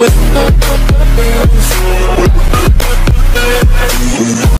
with the